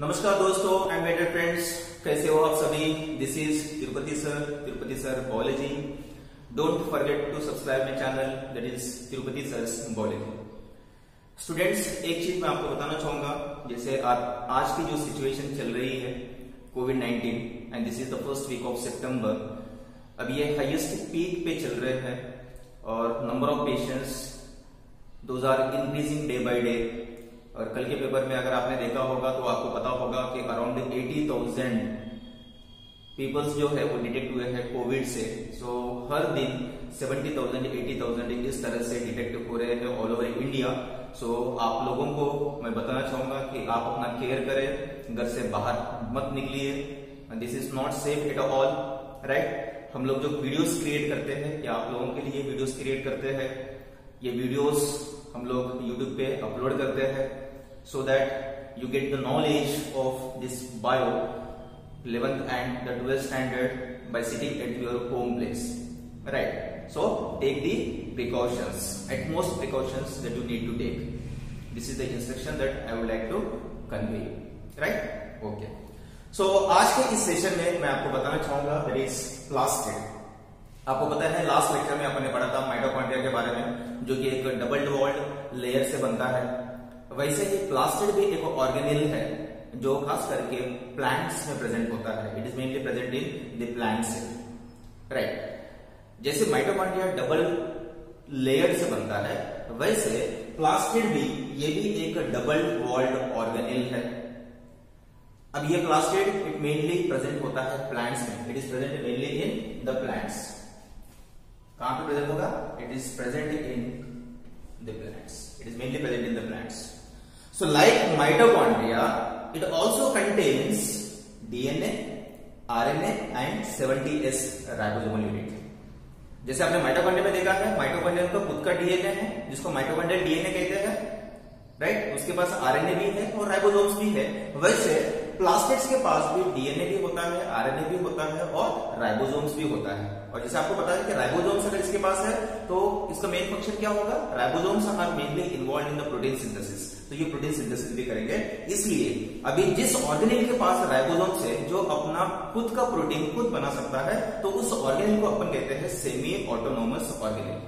नमस्कार दोस्तों and my dear friends कैसे हो आप सभी? This is Tirupati sir Tirupati sir biology don't forget to subscribe my channel that is Tirupati sir biology students एक चीज़ मैं आपको बताना चाहूँगा, जैसे आप आज की जो सिचुएशन चल रही है Covid 19 and this is the first week of September अब ये हाईएस्ट पीक पे चल रहे हैं, और number of patients those are increasing day by day और कल के पेपर में अगर आपने देखा होगा तो आपको पता होगा कि अराउंड एटी थाउज़ेंड पीपल्स जो है वो डिटेक्ट हुए हैं कोविड से। सो so, हर दिन सेवेंटी थाउज़ेंड एटी थाउज़ेंड इस तरह से डिटेक्ट हो रहे हैं ऑल ओवर इंडिया सो आप लोगों को मैं बताना चाहूँगा कि आप अपना केयर करें घर से बाहर मत निकलिए। This is not safe at all right हम लोग जो वीडियोस क्रिएट करते हैं या आप लोगों के लिए वीडियोस क्रिएट करते हैं? ये वीडियोस हम लोग यूट्यूब पे अपलोड करते हैं। So that you get the knowledge of this bio 11th and the 12th standard by sitting at your home place right so take the precautions at most precautions that you need to take this is the instruction that i would like to convey right okay so आज के इस session में मैं आपको बताना चाहूँगा that is plastic आपको पता है लास्ट लेक्चर में आपने पढ़ा था माइटोकॉन्ड्रिया के बारे में जो कि एक डबल वॉल्ड लेयर से बनता है वैसे ही प्लास्टिड भी एक ऑर्गेनिल है, जो खास करके प्लांट्स में प्रेजेंट होता है। It is mainly present in the plants right जैसे माइटोकॉन्ड्रिया डबल लेयर से बनता है, वैसे प्लास्टिड भी, ये भी एक डबल वॉल्ड ऑर्गेनिल है। अब ये प्लास्टिड इट मेनली प्रेजेंट होता है प्लांट्स में। It is present mainly in the plants कहाँ पे प्रेजेंट होगा? It is present in the plants it is mainly present in the plants So like mitochondria, it also contains DNA, RNA and 70S ribosomal unit. जैसे आपने mitochondria में देखा है mitochondria का खुद का डीएनए है जिसको माइटोकॉन्ड्रियल डीएनए कहते हैं राइट उसके पास आरएनए भी है और राइबोसोम्स भी है। वैसे प्लास्टिक्स के पास भी डीएनए भी होता है आरएनए भी होता है और राइबोसोम्स भी होता है। और जैसे आपको पता है कि राइबोसोम्स अगर इसके पास है तो इसका मेन फ़ंक्शन क्या होगा? Ribosomes are mainly involve in the protein synthesis तो ये प्रोटीन सिंथेसिस भी करेंगे। इसलिए अभी जिस ऑर्गेनिल के पास राइबोसोम्स है जो अपना खुद का प्रोटीन खुद बना सकता है तो उस ऑर्गेनिल को अपन कहते हैं सेमी ऑटोनोमस ऑर्गेनिल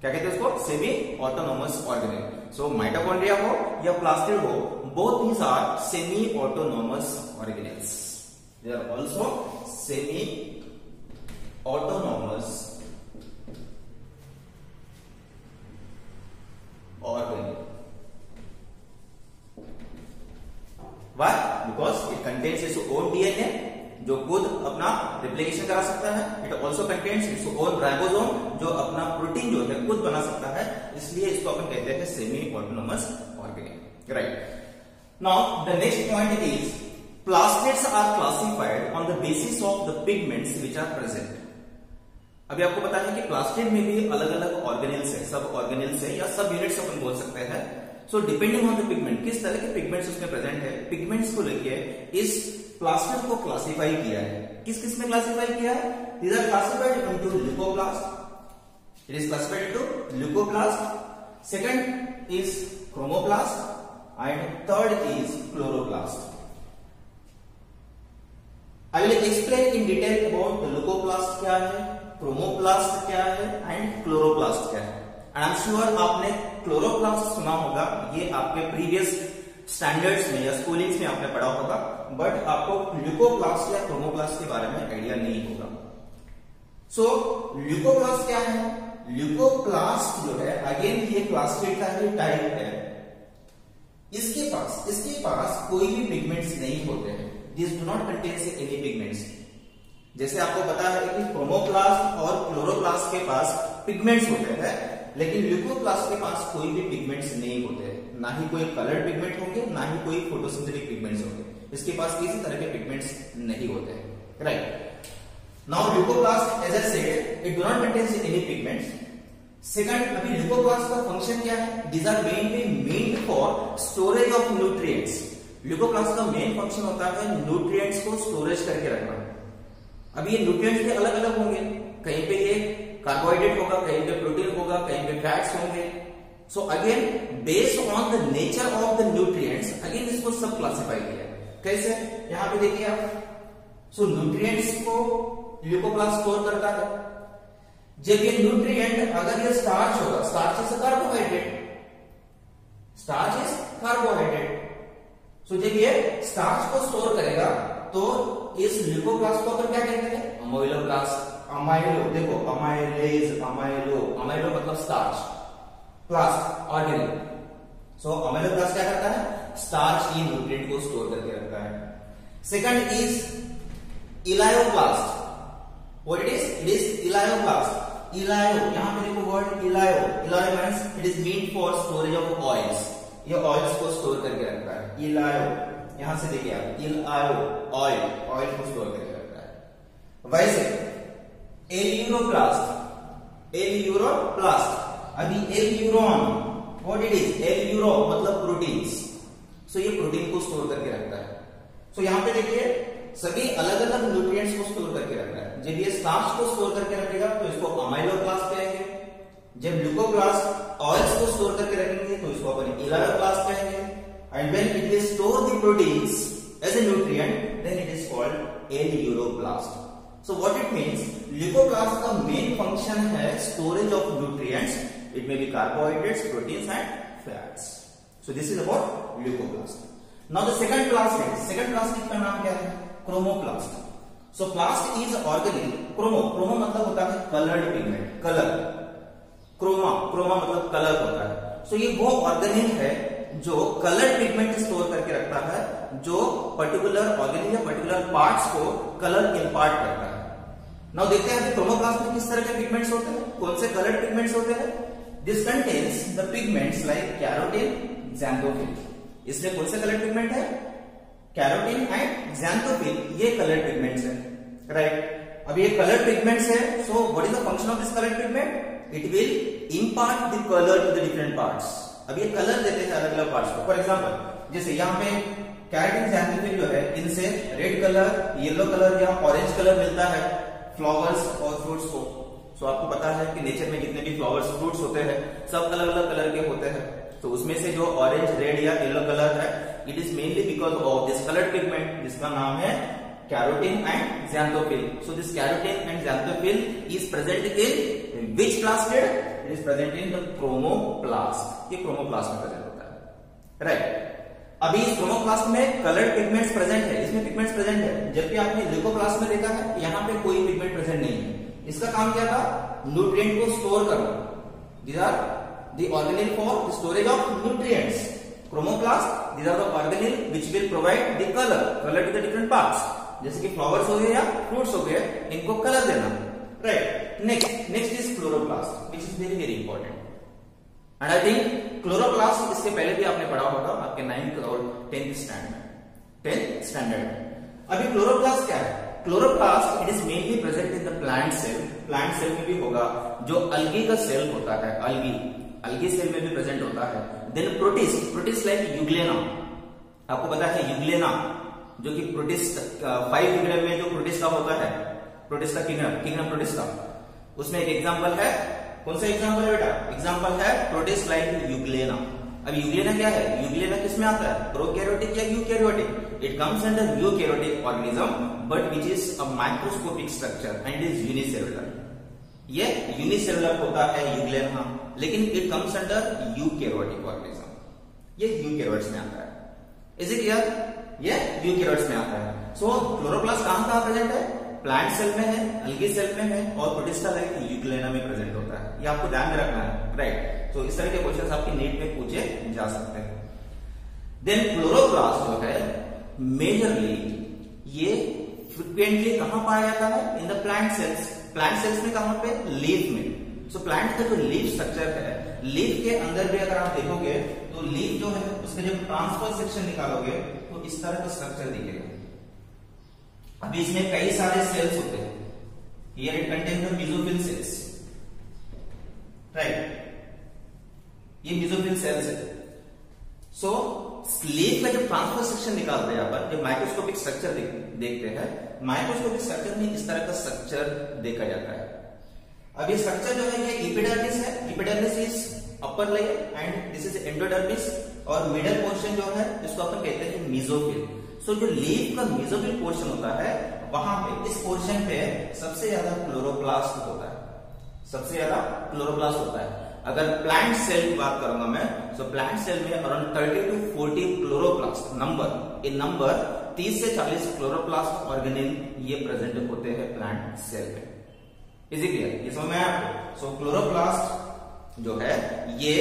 क्या कहते हैं उसको? Semi autonomous organelle so mitochondria हो या प्लास्टिड हो, both these are semi autonomous organelles they are also semi autonomous organelle why? Because it contains its own dna जो खुद अपना रिप्लीकेशन करा सकता है। It also contains its own ribosome जो अपना प्रोटीन जो है, खुद बना सकता है। इसलिए इसको अपन कहते हैं semi autonomous organic right Now, the next point is plastids are classified on the basis of the pigments which are present. अभी आपको पता है कि प्लास्टिड में भी अलग अलग ऑर्गेनिल्स है, सब ऑर्गेनिल्स है या सब यूनिट्स अपन बोल सकते हैं। So depending on the pigment किस तरह के पिगमेंट्स उसमें प्रेजेंट है पिगमेंट्स को लेके इस प्लास्टिड को क्लासिफाई किया है। किस किसमें क्लासिफाई किया है? These are classified into leucoplast it is classified into leucoplast second is chromoplast and third is chloroplast I explain in detail about the leucoplast क्या है क्रोमोप्लास्ट क्या है एंड क्लोरोप्लास्ट क्या है। एंड आई एम श्योर आपने chloroplast सुना होगा ये आपके प्रीवियस स्टैंडर्ड्स में या स्कूलिंग्स में आपने पढ़ा होगा बट आपको ल्यूकोप्लास्ट या क्रोमोप्लास्ट के बारे में आइडिया नहीं होगा। सो so, ल्यूकोप्लास्ट क्या है? ल्यूकोप्लास्ट जो है अगेन ये प्लास्टिक का ही टाइप है। इसके पास इसके पास कोई भी पिगमेंट्स नहीं होते हैं। This do not contain any pigments जैसे आपको पता है कि क्रोमोप्लास्ट और क्लोरोप्लास्ट के पास पिगमेंट्स होते हैं। लेकिन ल्यूकोप्लास्ट के पास कोई भी पिगमेंट्स नहीं होते। ना ही कोई कलर पिगमेंट होंगे, ना ही कोई फोटोसिंथेटिक पिगमेंट्स होंगे। इसके पास किसी तरह के पिगमेंट्स नहीं होते। Right now leucoplast as I said it do not contain any pigments second अभी ल्यूकोप्लास्ट का फ़ंक्शन क्या है? These are mainly made for storage of nutrients leucoplast का मेन फ़ंक्शन होता है न्यूट्रिएंट्स को स्टोरेज करके रखना। अभी ये न्यूट्रिएंट्स भी अलग अलग होंगे। कहीं पे ये कार्बोहाइड्रेट होगा, कहीं पे प्रोटीन होगा, कहीं पे फैट्स होंगे। So again based on the nature of the nutrients again इसको सब क्लासिफाई किया कैसे? यहाँ पे देखिए आप। सो न्यूट्रिएंट्स को ल्यूकोप्लास्ट स्टोर करता है। जब ये न्यूट्रिएंट अगर ये स्टार्च होगा starch is carbohydrate starch is carbohydrate so जब ये स्टार्च को स्टोर करेगा तो इस ल्यूकोप्लास्ट को अपन क्या कहते हैं? अमाइलोप्लास्ट अमाइलो देखो अमाइलेज अमाइलो अमाइलो मतलब starch plast organic so amyloplast क्या करता है? स्टार्च इन न्यूट्रिएंट को स्टोर करके रखता है। Second is elaioplast what it is? It is elioblast elio यहाँ पे देखो word elio elio means it is meant for storage of oils ये ऑयल्स को स्टोर करके रखता है। Elio यहाँ से देखिए आप। Elio ऑयल ऑयल को स्टोर करके रखता है। वैसे एल्यूरोप्लास्ट एल्यूरोप्लास्ट अभी aleurone what it is aleuro मतलब प्रोटीन्स सो ये प्रोटीन को स्टोर करके रखता है। सो so, यहाँ पे देखिए सभी अलग अलग न्यूट्रिएंट्स को स्टोर करके रखता है। जब ये स्टार्च को स्टोर करके रखेगा तो इसको अमाइलोप्लास्ट कहेंगे। जब ग्लूकोप्लास्ट ऑयल्स को स्टोर करके रखेंगे तो इसको अपन इलायोप्लास्ट कहेंगे। And proteins as a nutrient then it is called aleuroplast so what it means leucoplast का मेन फ़ंक्शन है storage of nutrients it may be carbohydrates proteins and fats so this is about leucoplast now the second plastid second plastid का नाम क्या है? Chromoplast so plast is organic chromo chromo मतलब होता है coloured pigment colour chroma chroma मतलब colour होता है. सो so, ये वो ऑर्गेनिक है जो कलर पिगमेंट स्टोर करके रखता है जो पर्टिकुलर ऑर्गेनिक या पर्टिकुलर पार्ट्स को कलर इम्पार्ट करता है. क्रोमोप्लास्ट में किस तरह के पिगमेंट्स होते हैं? कौन से कलर पिगमेंट्स होते हैं? This contains the pigments like carotene xanthophyll इसमें कौन से कलर पिगमेंट है? कैरोटीन एंड जैंथोफिल ये कलर पिगमेंट्स है. राइट अब ये कलर पिगमेंट्स है. So what is the function of this colour pigment it will impart the colour to the different parts अब ये कलर देते हैं अलग अलग पार्ट्स को. फॉर एग्जांपल जैसे यहाँ पे कैरोटीन जैंथोफिल जो है, इनसे रेड कलर येलो कलर या ऑरेंज कलर मिलता है. फ्लावर्स और फ्रूट्स को। सो आपको पता है कि नेचर में जितने भी फ्लावर्स फ्रूट्स होते हैं, सब अलग अलग कलर के होते हैं। तो उसमें से जो ऑरेंज रेड या येलो कलर है it is mainly because of this colour pigment जिसका नाम है carotene and xanthophyll so this carotene and xanthophyll is present in which plastid it is present in the chromoplast ये chromoplast में present होता है। Right right. अभी इस chromoplast में कलर्ड पिगमेंट्स प्रेजेंट है इसमें पिगमेंट्स प्रेजेंट है। जबकि आपने ल्यूकोप्लास्ट में देखा है यहाँ पे कोई पिगमेंट प्रेजेंट नहीं है। इसका काम क्या था? न्यूट्रिएंट को स्टोर करना these are organelle for the storage of nutrients. Chromoplast, these are the organelle which will provide the color, color to the different जैसे कि फ्लावर्स हो गए या फ्रूट्स हो गए इनको कलर देना। Right next next is chloroplast which is very very important and I think chloroplast इसके पहले भी आपने पढ़ा होगा, आपके नाइन्थ और टेंथ स्टैंडर्ड टेंथ स्टैंडर्ड अभी क्लोरोप्लास्ट क्या है? Chloroplast it is mainly present in the plant cell plant cell में भी होगा, जो अलगी का सेल होता है अलगी अलगी सेल में भी प्रेजेंट होता है। Then protist protist like euglena आपको पता है यूग्लेना जो कि प्रोटिस्ट फाइव किंगडम में जो प्रोटीस का होता है प्रोटिस्टा किंगडम किंगडम प्रोटिस्टा उसमें एक एग्ज़ाम्पल है कौन सा एग्जांपल है बेटा? एग्जांपल है प्रोटिस्ट लाइक यूग्लेना अब यूग्लेना क्या है? यूग्लेना किसमें आता है? प्रोकैरियोटिक या eukaryotic it comes under eukaryotic organism but which is a microscopic structure and is unicellular ये यूनिसेलुलर होता है यूग्लेना लेकिन it comes under eukaryotic organism ये यूकैरियोट्स में आता है। इज़ इट क्लियर ये यूकैरियोट्स में आता है। सो क्लोरोप्लास्ट कहाँ कहाँ प्रेजेंट है? प्लांट सेल में है अलगी सेल में है और प्रोटिस्टा लाइक यूग्लेना में प्रेजेंट होता है। ये आपको ध्यान में रखना है राइट तो इस तरह के क्वेश्चन आपके नीट में पूछे जा सकते हैं। देन क्लोरोप्लास्ट जो है मेजरली ये फ्रिक्वेंटली कहाँ पाया जाता है? In the plant cells plant cells में कहाँ पे? लीफ में। सो so, प्लांट का जो लीफ स्ट्रक्चर है लीफ के अंदर भी अगर आप देखोगे तो लीफ जो है उसके जब ट्रांसफ़र सेक्शन निकालोगे तो इस तरह का स्ट्रक्चर दिखेगा। अब इसमें कई सारे सेल्स होते हैं। Here it contain the cells right ये मिजोफिल सेल्स है। सो लीफ का जब ट्रांसफ़र सेक्शन निकालते हैं पर, जब माइक्रोस्कोपिक स्ट्रक्चर देखते हैं माइक्रोस्कोपिक स्ट्रक्चर में इस तरह का स्ट्रक्चर देखा जाता है। अब ये स्ट्रक्चर जो है, ये इपिडर्मिस है। Epidermis is upper layer and this is endodermis और मिडल पोर्शन जो है, इसको अपन कहते हैं मिजोफिल सो जो लीफ का मेजोबिल पोर्शन होता है, वहाँ पे इस पोर्शन पे सबसे ज़्यादा क्लोरोप्लास्ट होता है। सबसे ज़्यादा क्लोरोप्लास्ट होता है। अगर प्लांट सेल की बात करूँगा मैं तो प्लांट सेल में अराउंड 30 टू 40 क्लोरोप्लास्ट नंबर ये नंबर 30 से 40 क्लोरोप्लास्ट ऑर्गेनिल ये प्रेजेंट होते हैं प्लांट सेल में। इज़ क्लियर ये समझ में आपको? सो क्लोरोप्लास्ट जो है, ये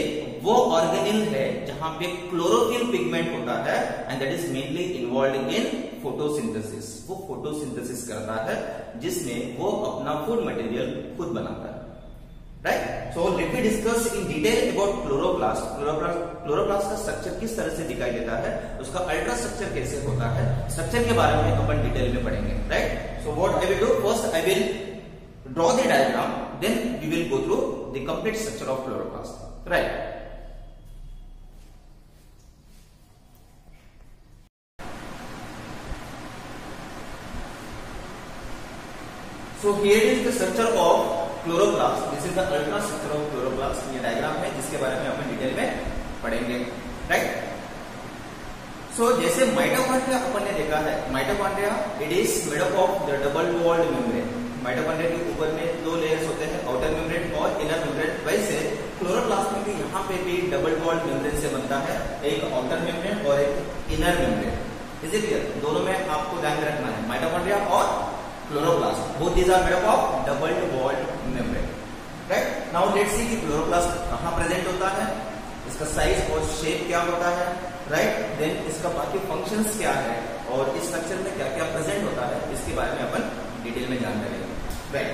वो ऑर्गेनिल है जहाँ पे क्लोरोफिल पिगमेंट होता है and that is mainly involve in photosynthesis वो फोटोसिंथेसिस करता है, जिसमें वो अपना फ़ूड मटेरियल खुद बनाता है. Right so let me discuss in detail about chloroplast chloroplast chloroplast का स्ट्रक्चर किस तरह से दिखाई देता है, उसका अल्ट्रा स्ट्रक्चर कैसे होता है स्ट्रक्चर के बारे में अपन डिटेल में पढ़ेंगे. Right so what I will do first I will draw the diagram then we will go through the complete structure of chloroplast right So here is the structure of chloroplast this is the ultra structure of chloroplast ये diagram है जिसके बारे में अपन detail में पढ़ेंगे. Right so so, जैसे mitochondria अपन ने देखा है mitochondria it is made up of the double walled membrane mitochondria के ऊपर में दो लेयर्स होते हैं आउटर मेम्ब्रेन और इनर मेम्ब्रेन वैसे क्लोरोप्लास्ट में भी यहाँ पे भी डबल वॉल्ड मेम्ब्रेन से बनता है, एक आउटर मेम्ब्रेन और एक इनर मेम्ब्रेन इट क्लियर दोनों में आपको ध्यान रखना है माइटोकॉन्ड्रिया और chloroplast both these are made up of double walled membrane, right? Now let's see कि chloroplast कहाँ प्रेजेंट होता है, इसका साइज़ और शेप क्या होता है राइट right? देन इसका बाकी फ़ंक्शंस क्या है और इस स्ट्रक्चर में क्या क्या प्रेजेंट होता है, इसके बारे में अपन डिटेल में जान लेंगे। राइट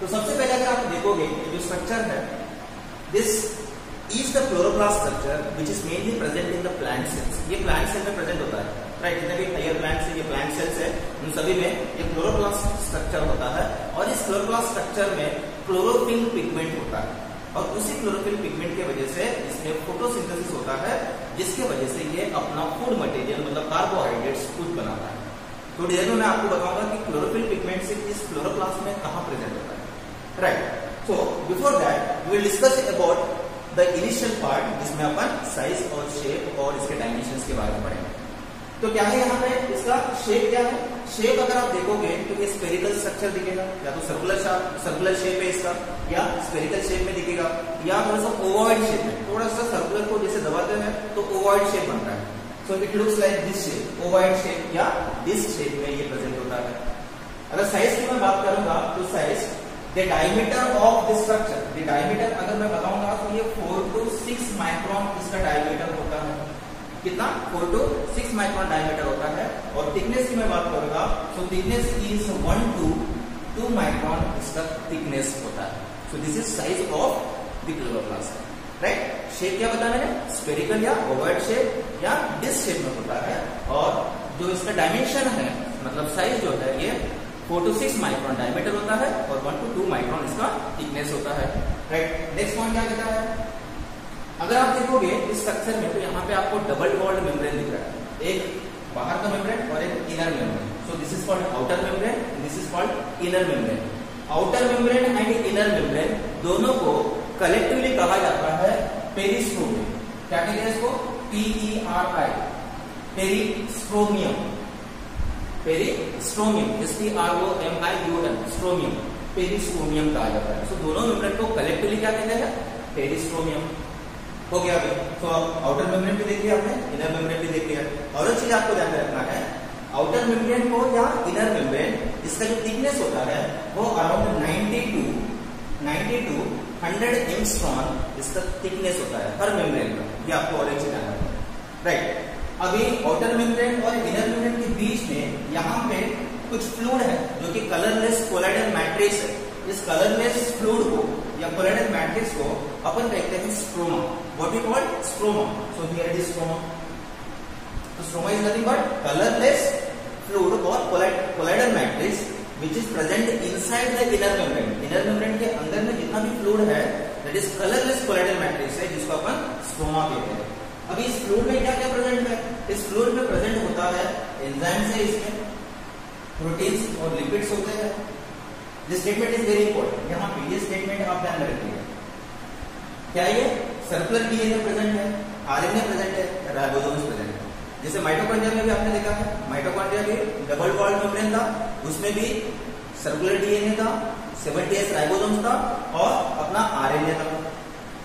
तो सबसे पहले अगर आप देखोगे जो स्ट्रक्चर है this is the chloroplast structure which is mainly present in the plant cells ये प्लांट सेल में प्रेजेंट होता है राइट जितने भी हायर प्लांट्स है, ये प्लांट सेल्स है, उन सभी में ये क्लोरोप्लास्ट स्ट्रक्चर होता है और इस क्लोरोप्लास्ट स्ट्रक्चर में क्लोरोफिल पिगमेंट होता है और उसी क्लोरोफिल पिगमेंट के वजह से इसमें फोटोसिंथेसिस होता है, जिसके वजह से ये अपना फ़ूड मटेरियल मतलब कार्बोहाइड्रेट्स खुद बनाता है। थोड़ी देर में मैं आपको बताऊँगा कि क्लोरोफिल पिगमेंट से इस क्लोरोप्लास्ट में कहाँ प्रेजेंट होता है। Right so before that we will discuss about the initial part जिसमें अपन साइज़ और शेप और इसके डायमेंशन के बारे में पढ़ेंगे। तो क्या है यहाँ पे? इसका शेप क्या है? शेप अगर आप देखोगे तो ये स्पेरिकल स्ट्रक्चर दिखेगा, या तो सर्कुलर सर्कुलर शेप है इसका, या स्पेरिकल शेप में दिखेगा, या थोड़ा सा ओवॉइड शेप है। थोड़ा सा सर्कुलर को जैसे दबाते हैं तो ओवॉइड शेप बनता है। So it looks like this shape ovoid shape या दिस शेप में ये प्रेजेंट होता है। अगर साइज़ की मैं बात करूँगा तो size the diameter of this structure the diameter अगर मैं बताऊँगा तो ये फोर टू सिक्स माइक्रोन इसका डायमीटर होता है। कितना? Four to six micron diameter होता है। और थिकनेस की मैं बात करूँगा so thickness is one to two micron इसका थिकनेस होता है। So this is size of the chloroplast right shape क्या बताया मैंने? स्पेरिकल या ओवर्ड शेप या डिस शेप में होता है। और जो इसका डायमेंशन है मतलब साइज़ जो है, ये four to six micron diameter होता है और वन टू टू माइक्रोन इसका थिकनेस होता है। राइट नेक्स्ट पॉइंट क्या कहता है? अगर आप देखोगे, इस स्ट्रक्चर में तो यहाँ पे आपको डबल वॉल्ड मेम्ब्रेन दिख रहा है। एक बाहर का मेम्ब्रेन और एक inner membrane so this is called outer membrane this is called inner membrane outer membrane and inner membrane दोनों को कलेक्टिवली कहा जाता है पेरिस्ट्रोमियम क्या कहते हैं इसको P E R I peristromium peristromium S T R O M I U M stromium peristromium कहा जाता है। सो so, दोनों मेम्ब्रेन को कलेक्टिवली क्या कहते हैं? पेरिस्ट्रोमियम हो गया तो आउटर मेम्ब्रेन भी देख लिया आपने इनर मेम्ब्रेन भी देख लिया। और एक चीज़ आपको ध्यान रखना है आउटर मेम्ब्रेन को या इनर मेम्ब्रेन इसका जो थिकनेस होता है वो अराउंड 92 92 हंड्रेड एम स्ट्रॉन्ग इसका थिकनेस होता है, हर मेम्ब्रेन का, ये आपको ऑरेंज में आना है राइट अभी आउटर मेम्ब्रेन और इनर मेम्ब्रेन के बीच में यहाँ पे कुछ फ्लूड है, जो कि कलरलेस कोलाइडल मैट्रिक्स है। इस कलरलेस फ्लूड को, या कोलाइडल मैट्रिक्स को अपन कहते हैं stroma what we call stroma so here is stroma तो stroma is nothing but colourless fluid और colloidal matrix matrix which is present inside the inner membrane. Inner membrane के अंदर में जितना भी फ्लूड है, that is colorless colloidal matrix है, जिसको अपन स्ट्रोमा कहते हैं। अभी इस फ्लूड में क्या क्या प्रेजेंट है? इस फ्लूड में प्रेजेंट होता है एंजाइम्स है इसमें प्रोटीन्स और लिपिड्स होते हैं। This statement is very important यहाँ पे स्टेटमेंट आप ध्यान रखिए। क्या ये? सर्कुलर डीएनए प्रेजेंट है आरएनए प्रेजेंट है राइबोसोम्स प्रेजेंट जैसे माइटोकॉन्ड्रिया में भी आपने देखा है माइटोकॉन्ड्रिया भी डबल वॉल मेम्ब्रेन था, उसमें भी सर्कुलर डीएनए था सेवेंटी एस राइबोसोम था और अपना आरएनए था।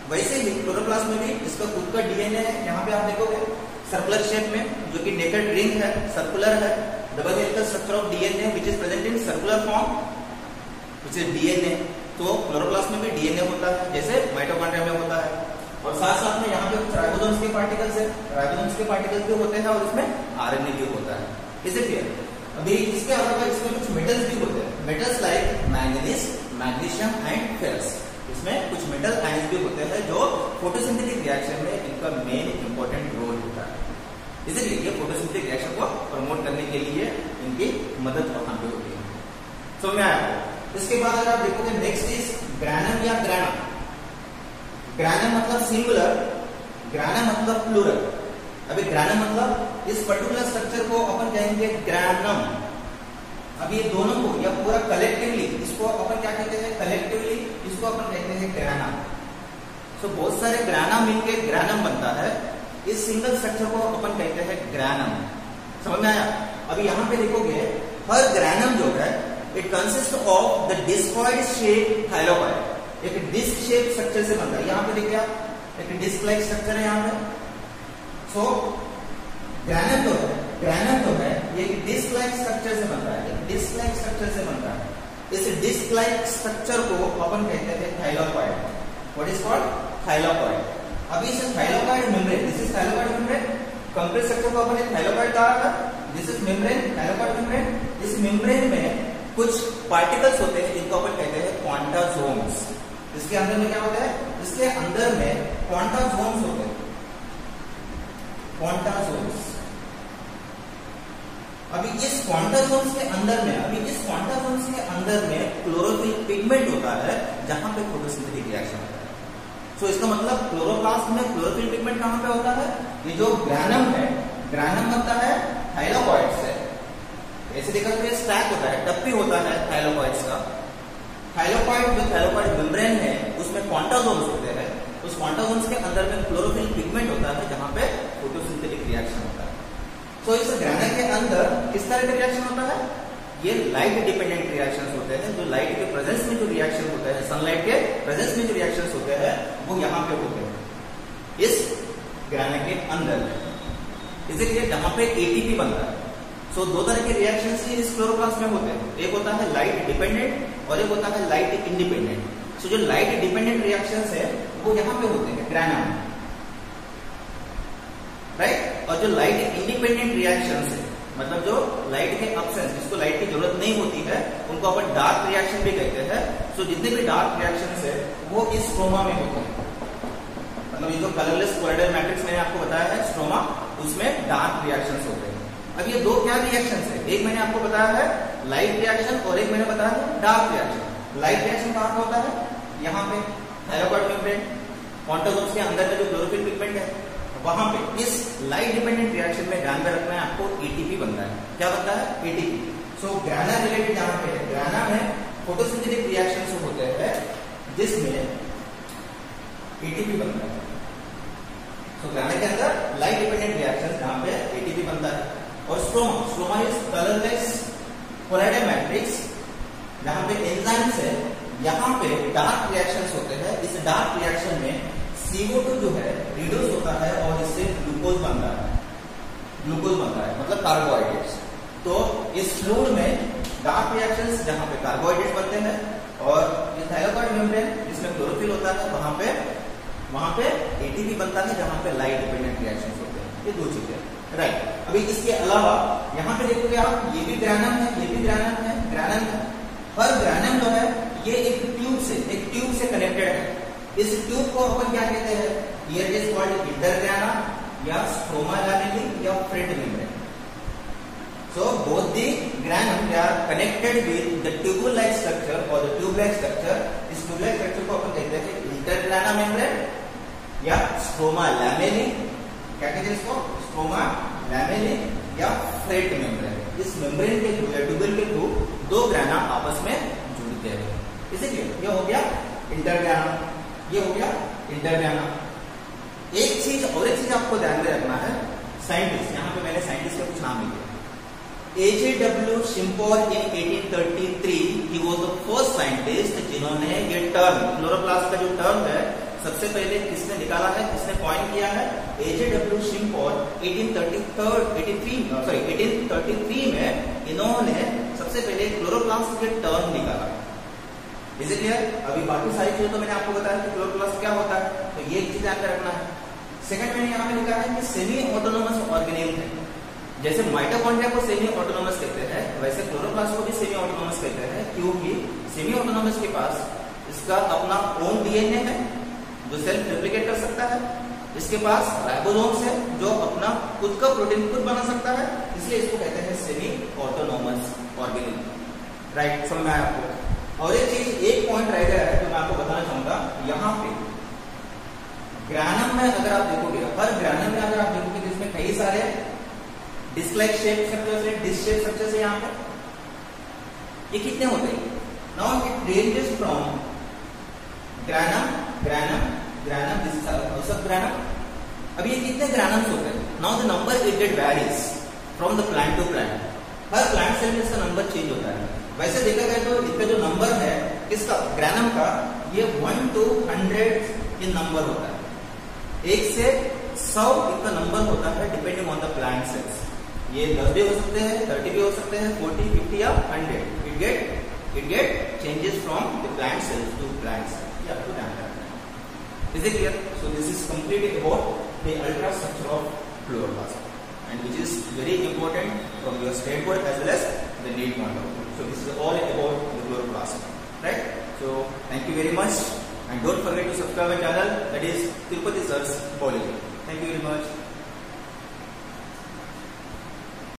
वैसे ही क्लोरोप्लास्ट में भी इसका खुद का डीएनए है, यहाँ पे आप देखोगे सर्कुलर शेप में, जो कि नेकेड रिंग है सर्कुलर है double helical structure of DNA which is present in circular form which is DNA तो क्लोरोप्लास्ट में भी डीएनए होता है, जैसे माइटोकॉन्ड्रिया में होता है। और साथ साथ में यहाँ पे कुछ राइबोसोम्स के पार्टिकल्स है। राइबोसोम्स के पार्टिकल्स भी होते हैं और इसमें आरएनए भी होता है। इसे क्लियर अभी इसके अलावा इसमें कुछ मेटल्स भी होते हैं। Metals like manganese magnesium and ferrous इसमें कुछ मेटल आयंस भी होते हैं जो फोटोसिंथेटिक रिएक्शन में इनका मेन इंपॉर्टेंट रोल होता है। इसलिए फोटोसिंथेटिक रिएक्शन को प्रमोट करने के लिए इनकी मदद वहाँ पे होती है। समझ में आया इसके बाद अगर आप देखोगे नेक्स्ट इज़ ग्रैनम या ग्रैनम ग्रैनम मतलब सिंगुलर ग्रैनम मतलब प्लूरल अभी ग्रैनम मतलब इस पर्टिकुलर स्ट्रक्चर को अपन कहेंगे ग्रैनम अब ये दोनों को या पूरा कलेक्टिवली इसको अपन क्या कहते हैं? कलेक्टिवली इसको अपन कहते हैं ग्रैनम सो बहुत सारे ग्रैनम मिलके ग्रैनम बनता है। इस सिंगल स्ट्रक्चर को अपन कहते हैं ग्रैनम समझ में आया? अभी यहाँ पे देखोगे, हर ग्रैनम जो है it consist of the discoid shape thylakoid एक डिस्क शेप स्ट्रक्चर से बनता है। यहाँ पे देखिए आप, एक डिस्क लाइक स्ट्रक्चर है यहाँ पे। सो ग्रैनम जो है ग्रैनम जो है, ये एक डिस्क लाइक स्ट्रक्चर से बनता है डिस्क लाइक स्ट्रक्चर से बनता है। इस डिस्क लाइक स्ट्रक्चर को अपन कहते हैं thylakoid what is called thylakoid अभी इस thylakoid membrane this is thylakoid membrane complete structure को अपन थाइलोकॉइड कहा था। This is membrane thylakoid membrane इस मेम्ब्रेन में कुछ पार्टिकल्स होते हैं, जिनको अपन कहते हैं क्वांटासोम्स इसके अंदर में क्या होता है? इसके अंदर में क्वांटासोम्स होते हैं। क्वांटासोम्स अभी इस क्वांटासोम्स के अंदर में अभी इस क्वांटासोम्स के अंदर में क्लोरोफिल पिगमेंट होता है जहाँ पे फोटोसिंथेटिक रिएक्शन होता है। सो so, इसका मतलब क्लोरोप्लास्ट में क्लोरोफिल पिगमेंट कहाँ पे होता है? ये जो ग्रैनम है ग्रैनम बनता है थाइलोकॉइड से। ऐसे देखा तो स्टैक होता है टप्पी होता है थाइलोकॉइड्स का। थाइलोकॉइड जो थाइलोकॉइड मेम्ब्रेन है उसमें क्वांटासोम्स होते हैं। उस क्वांटासोम्स के अंदर में क्लोरोफिल पिगमेंट होता है जहाँ पे फोटोसिंथेटिक रिएक्शन होता है। तो इस ग्रैनर के अंदर किस तरह का रिएक्शन होता है? ये लाइट डिपेंडेंट रिएक्शन होते हैं जो लाइट के प्रेजेंस में जो रिएक्शन होते हैं सनलाइट के प्रेजेंस में जो रिएक्शन होते हैं वो यहाँ पे होते हैं। इस ग्रैनर के अंदर इसलिए जहाँ पे एटीपी बनता है। सो so, दो तरह के रिएक्शन इस क्लोरोप्लास्ट में होते हैं। एक होता है लाइट डिपेंडेंट और एक होता है लाइट इंडिपेंडेंट सो जो लाइट डिपेंडेंट रिएक्शंस है, वो यहाँ पे होते हैं ग्रैनम राइट और जो लाइट इंडिपेंडेंट रिएक्शन है मतलब जो लाइट के अब्सेंस जिसको लाइट की ज़रूरत नहीं होती है, उनको अपन डार्क रिएक्शन भी कहते हैं। सो जितने भी डार्क रिएक्शन है, वो इस स्ट्रोमा में होते हैं। मतलब ये जो कलरलेस कोलाइडल मैट्रिक्स मैंने आपको बताया है स्ट्रोमा उसमें डार्क रिएक्शन होते हैं। अब ये दो क्या रिएक्शन है? एक मैंने आपको बताया है लाइट रिएक्शन और एक मैंने बताया है डार्क रिएक्शन लाइट रिएक्शन कहाँ होता है? यहाँ पे थायरोकॉइड मेम्ब्रेन क्वांटोसोम्स के अंदर में जो क्लोरोफिल पिगमेंट है, वहाँ पे. इस लाइट डिपेंडेंट रिएक्शन में ध्यान में रखना है आपको एटीपी बनता है. क्या बनता है? एटीपी सो ग्राना रिलेटेड यहाँ पे ग्राना में फोटोसिंथेटिक रिएक्शन होते हैं, जिसमें एटीपी बनता है. तो ग्राना के अंदर लाइट डिपेंडेंट रिएक्शन जहाँ पे एटीपी बनता है. और stroma stroma is colourless colloidal matrix जहाँ पे एंजाइम्स है, यहाँ पे डार्क रिएक्शंस होते हैं। इस डार्क रिएक्शन में CO2 जो है रिड्यूस होता है और इससे ग्लूकोज बनता है। ग्लूकोज बनता है मतलब कार्बोहाइड्रेट्स तो इस फ्लूड में डार्क रिएक्शंस जहाँ पे कार्बोहाइड्रेट बनते हैं और ये मेम्ब्रेन जिसमें क्लोरोफिल होता है, वहाँ पे वहाँ पे एटीपी बनता है, जहाँ पे लाइट डिपेंडेंट रिएक्शंस होते हैं। ये दो चीज़ें राइट अभी इसके अलावा यहाँ पे देखोगे आप, ये भी ग्रैनम है, ये भी ग्रैनम है ग्रैनम है। पर ग्रैनम जो है, ये एक ट्यूब से, एक ट्यूब से कनेक्टेड है। इस ट्यूब को अपन क्या कहते हैं? या स्ट्रोमा लैमेली या मेम्ब्रेन. इस को अपन कहते हैं membrane या stroma lamellae क्या कहते हैं इसको? स्ट्रोमा लैमेले या फ्रेट मेम्ब्रेन इस मेम्ब्रेन के ट्यूबल के थ्रू दो ग्राना आपस में जुड़ते हैं। इसीलिए ये हो गया इंटरग्राना ये हो गया इंटरग्राना एक चीज़ और एक चीज़ आपको ध्यान में रखना है साइंटिस्ट यहाँ पे मैंने साइंटिस्ट का कुछ नाम लिखा A J W Schimper in 1833 he was the first scientist जिन्होंने ये टर्म क्लोरोप्लास्ट का जो टर्म है सबसे पहले किसने निकाला है? किसने पॉइंट किया है? एजे डब्ल्यू शिम्पोर 1833 सॉरी 1833 में इन्होंने सबसे पहले क्लोरोप्लास्ट के टर्म निकाला। इज़ इट क्लियर अभी बाकी सारी चीज़ें तो मैंने आपको बताया कि क्लोरोप्लास्ट क्या होता है तो ये चीज़ ध्यान रखना है। सेकंड मैंने यहाँ पे लिखा है कि सेमी ऑटोनोमस ऑर्गेनिज्म है। जैसे माइटोकॉन्ड्रिया को सेमी ऑटोनोमस कहते हैं, वैसे क्लोरोप्लास्ट को भी सेमी ऑटोनोमस कहते हैं, क्योंकि सेमी ऑटोनोमस के पास इसका अपना ओन डीएनए है जो सेल्फ रेप्लिकेट कर सकता है, इसके पास राइबोसोम्स है, जो अपना खुद का प्रोटीन खुद बना सकता है, इसलिए इसको कहते हैं सेमी ऑटोनोमस ऑर्गेनिज्म राइट समझ में आया आपको? और एक चीज़ एक पॉइंट रह गया है जो मैं आपको बताना चाहूँगा, यहाँ पे ग्रानम में अगर आप देखोगे, हर ग्रानम में अगर आप देखोगे जिसमें कई सारे डिस्लाइक शेप स्ट्रक्चर्स है डिस शेप स्ट्रक्चर्स है यहाँ पे। ये कितने होते हैं? Now it ranges from granum granum granum this is औसत ग्रानम अब ये कितने ग्रानम्स हैं? Now the number it varies from the plant to plant हर प्लांट सेल में इसका नंबर चेंज होता है। वैसे देखा जाए तो इसका जो नंबर है किसका ग्रानम का, ये वन टू हंड्रेड इन नंबर होता है। एक से सौ इतना नंबर होता है depending on the plant cells ये दस भी हो सकते हैं थर्टी भी हो सकते हैं फोर्टी फिफ्टी या hundred it get it get changes from the plant cells to plant cells ये आपको Is it clear? So this is completely about the ultrastructure of fluoroplast and which is very important from your standpoint as well as the need point of view. So this is all about the fluoroplast, right? So thank you very much and don't forget to subscribe my channel that is Tirupati Sir's Biology. Thank you very much.